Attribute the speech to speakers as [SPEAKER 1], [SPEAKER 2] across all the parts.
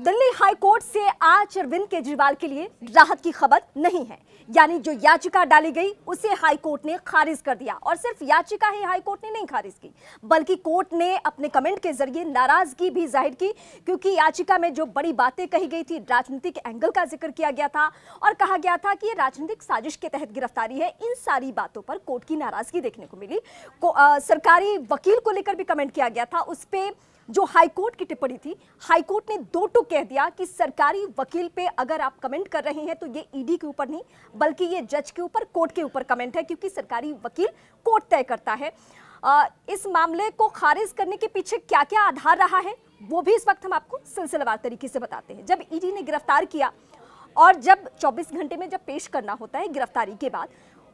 [SPEAKER 1] Delhi high court से आज अरविंद केजरीवाल के लिए राहत की खबर नहीं है। यानी जो याचिका डाली गई उसे हाई कोर्ट ने खारिज कर दिया। और सिर्फ़ याचिका ही हाई कोर्ट ने नहीं खारिज की बल्कि कोर्ट ने अपने कमेंट के ज़रिए नाराज़गी भी ज़ाहिर की क्योंकि याचिका में जो बड़ी बातें कही गई थी राजनीतिक एंगल का ज़िक्र किया गया था और कहा गया था कि राजनीतिक साजिश के तहत गिरफ्तारी है इन सारी बातों पर कोर्ट की नाराज़गी देखने को मिली। को, आ, सरकारी वकील को लेकर भी कमेंट किया गया था उस पर जो हाईकोर्ट की टिप्पणी थी हाईकोर्ट ने दो टुक कह दिया कि सरकारी वकील पे अगर आप कमेंट कर रहे हैं तो ये ईडी के ऊपर नहीं बल्कि ये जज के ऊपर कोर्ट के ऊपर कमेंट है क्योंकि सरकारी वकील कोर्ट तय करता है। आ, इस मामले को खारिज करने के पीछे क्या क्या आधार रहा है वो भी इस वक्त हम आपको सिलसिलेवार तरीके से बताते हैं। जब ईडी ने गिरफ़्तार किया और जब 24 घंटे में जब पेश करना होता है गिरफ्तारी के बाद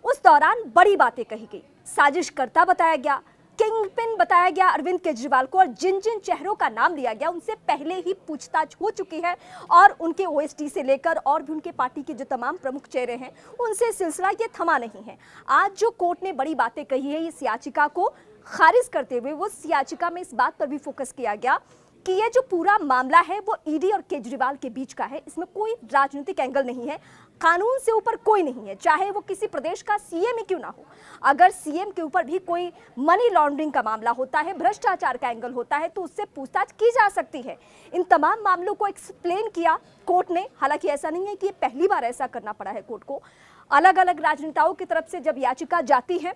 [SPEAKER 1] उस दौरान बड़ी बातें कही गई। साजिश करता बताया गया किंग पिन बताया गया अरविंद केजरीवाल को और जिन जिन चेहरों का नाम लिया गया, उनसे पहले ही पूछताछ हो चुकी है और उनके ओएसटी से लेकर और भी उनके पार्टी के जो तमाम प्रमुख चेहरे हैं, उनसे सिलसिला ये थमा नहीं है। आज जो कोर्ट ने बड़ी बातें कही है, इस याचिका को खारिज करते हुए उस याचिका में इस बात पर भी फोकस किया गया कि ये जो पूरा मामला है वो ईडी और केजरीवाल के बीच का है। इसमें कोई राजनीतिक एंगल नहीं है। कानून से ऊपर कोई नहीं है। चाहे वो किसी प्रदेश का सीएम ही क्यों ना हो। अगर सीएम के ऊपर भी कोई मनी लॉन्ड्रिंग का मामला होता है, भ्रष्टाचार का एंगल होता है तो उससे पूछताछ की जा सकती है। इन तमाम मामलों को एक्सप्लेन किया कोर्ट ने। हालाँकि ऐसा नहीं है कि पहली बार ऐसा करना पड़ा है कोर्ट को। अलग अलग राजनेताओं की तरफ़ से जब याचिका जाती है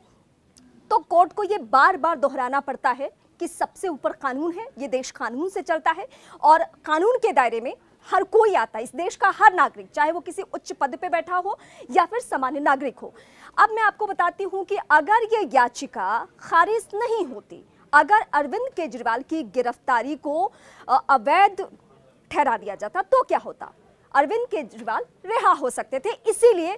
[SPEAKER 1] तो कोर्ट को ये बार बार दोहराना पड़ता है। कि सबसे ऊपर कानून है, ये देश कानून से चलता है और कानून के दायरे में हर कोई आता है। इस देश का हर नागरिक, चाहे वो किसी उच्च पद पे बैठा हो या फिर सामान्य नागरिक हो। अब मैं आपको बताती हूँ कि अगर ये याचिका खारिज नहीं होती, अगर अरविंद केजरीवाल की गिरफ्तारी को अवैध ठहरा दिया जाता तो क्या होता? अरविंद केजरीवाल रिहा हो सकते थे, इसीलिए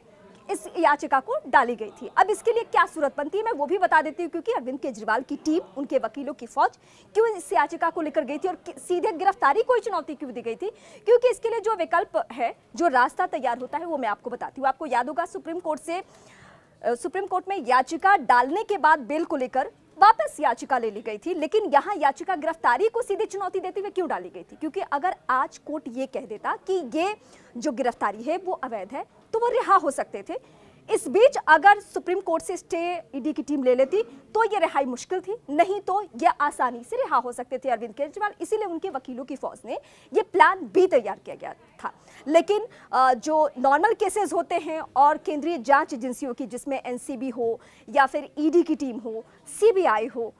[SPEAKER 1] इस याचिका को डाली गई थी। अब इसके लिए क्या सूरत बनती है, मैं वो भी बता देती हूँ, क्योंकि अरविंद केजरीवाल की टीम, उनके वकीलों की फौज, क्यों इस याचिका को लेकर गई थी और सीधे गिरफ्तारी को चुनौती क्यों दी गई थी? क्योंकि इसके लिए जो विकल्प है, जो रास्ता तैयार होता है, वो मैं आपको बताती हूँ। आपको याद होगा, सुप्रीम कोर्ट से सुप्रीम कोर्ट में याचिका डालने के बाद बेल को लेकर वापस याचिका ले ली गई थी, लेकिन यहाँ याचिका गिरफ्तारी को सीधे चुनौती देते हुए क्यों डाली गई थी? क्योंकि अगर आज कोर्ट ये कह देता कि ये जो गिरफ्तारी है, वो अवैध है तो वो रिहा हो सकते थे। इस बीच अगर सुप्रीम कोर्ट से स्टे ईडी की टीम ले लेती तो ये रिहाई मुश्किल थी। नहीं तो ये आसानी से रिहा हो सकते थे अरविंद केजरीवाल, इसीलिए उनके वकीलों की फौज ने ये प्लान भी तैयार किया गया था। लेकिन जो नॉर्मल केसेस होते हैं और केंद्रीय जाँच एजेंसियों की, जिसमें एनसीबी हो या फिर ईडी की टीम हो, सीबीआई हो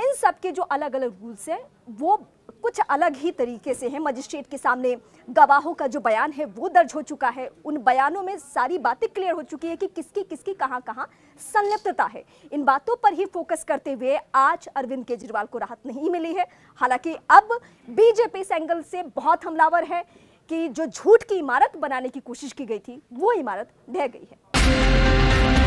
[SPEAKER 1] इन सब के जो अलग अलग रूल्स हैं, वो कुछ अलग ही तरीके से हैं। मजिस्ट्रेट के सामने गवाहों का जो बयान है, वो दर्ज हो चुका है। उन बयानों में सारी बातें क्लियर हो चुकी है कि किसकी किसकी कहाँ कहाँ संलिप्तता है। इन बातों पर ही फोकस करते हुए आज अरविंद केजरीवाल को राहत नहीं मिली है। हालाँकि अब बीजेपी इस एंगल से बहुत हमलावर है कि जो झूठ की इमारत बनाने की कोशिश की गई थी, वो इमारत ढह गई है।